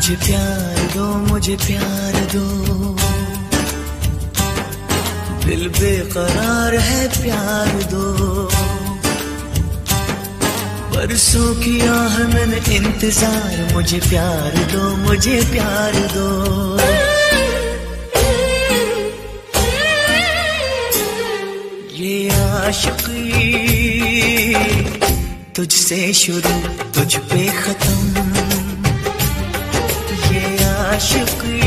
मुझे प्यार दो, मुझे प्यार दो। दिल बेकरार है, प्यार दो। बरसों की है मैंने इंतज़ार, मुझे प्यार दो, मुझे प्यार दो। ये आशिकी तुझसे शुरू, तुझ पे खत्म। आशिकी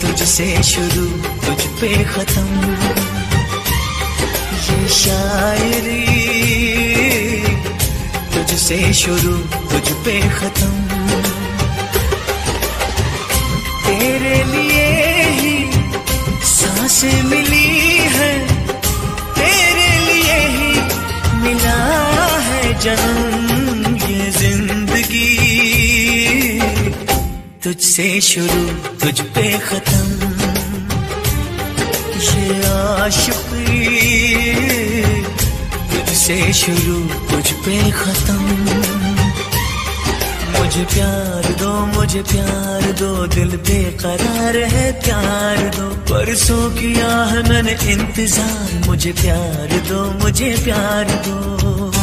तुझसे शुरू तुझ पे खत्म। ये शायरी तुझसे शुरू तुझ पे खत्म। तेरे लिए ही साँसें मिली है, तेरे लिए ही मिला है जन्म। तुझसे शुरू, तुझ पे खत्म। ये आशिकी तुझसे शुरू, तुझ पे खत्म। मुझे प्यार दो, मुझे प्यार दो, दिल बेकरार है, प्यार दो। परसों किया है मैंने इंतज़ार। मुझे प्यार दो, मुझे प्यार दो।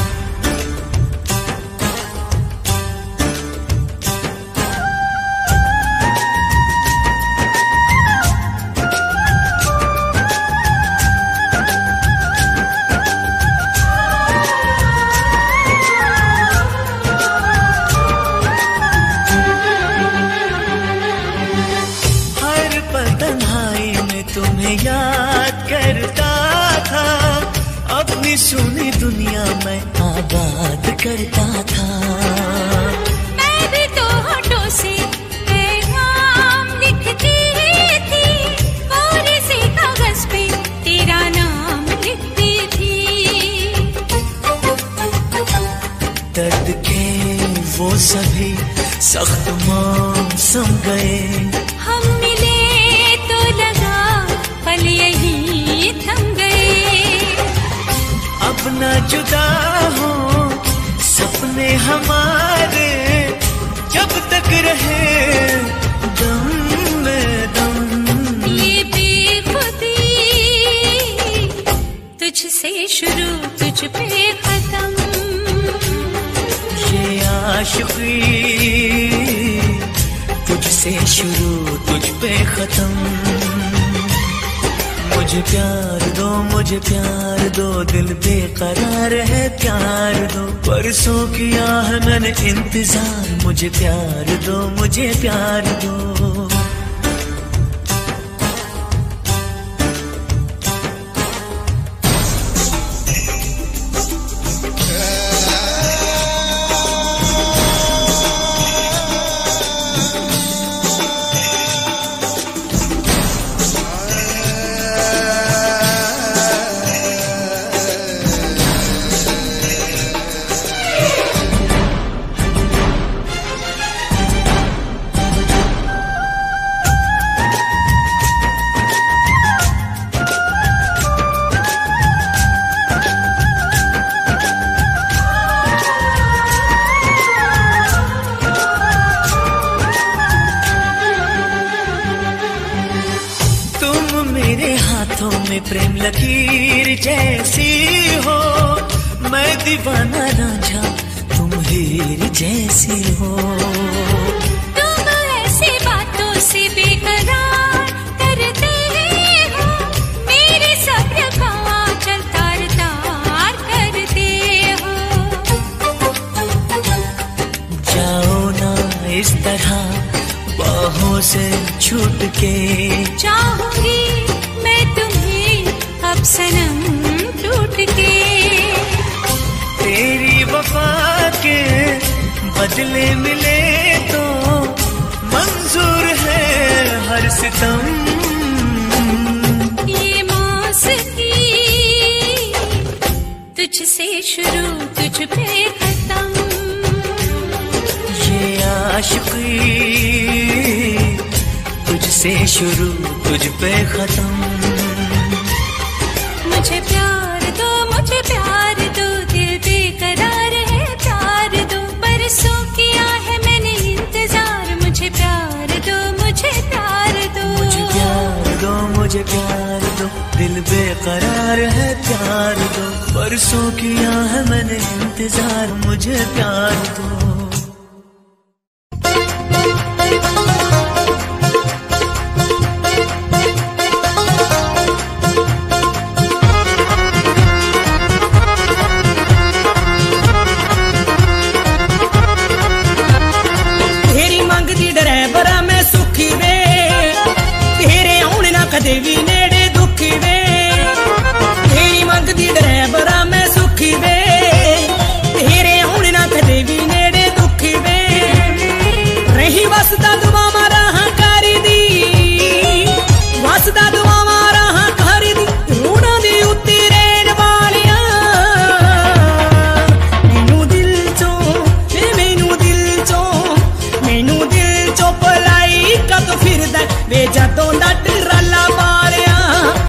अपनी सुनी दुनिया में आबाद करता था। मैं भी तो होठों से पैगाम लिखती थी कागज़ पे तेरा नाम लिखती थी। दर्द के वो सभी सख्त मौसम गए। जुदा हो सपने हमारे जब तक रहे दम में दम। ये बेखुदी तुझसे शुरू तुझ पे खत्म। ये आशिकी तुझसे शुरू तुझ पे खत्म। मुझे प्यार दो, मुझे प्यार दो, दिल बेकरार है, प्यार दो। परसों किया है मैंने इंतज़ार, मुझे प्यार दो, मुझे प्यार दो। तुम मेरे हाथों में प्रेम लकीर जैसी हो। मैं दीवाना राझा तुम हीर जैसी हो। तुम ऐसी बातों से बेकरार करते हो मेरे सब्र का तार तार करते हो। जाओ ना इस तरह बाहों से छूट के। चाहूँगी सनम टूट के। तेरी वफा के बदले मिले तो मंजूर है हर सितम। तुझसे शुरू तुझ पे खत्म। ये आशिकी तुझसे शुरू तुझ पे खत्म। मुझे प्यार दो, मुझे प्यार दो, दिल बेकरार है, प्यार दो। परसों किया है मैंने इंतज़ार, मुझे प्यार दो, मुझे प्यार दो। प्यार दो, मुझे प्यार दो, दिल बेकरार है, प्यार दो। परसों किया है मैंने इंतज़ार, मुझे प्यार दो।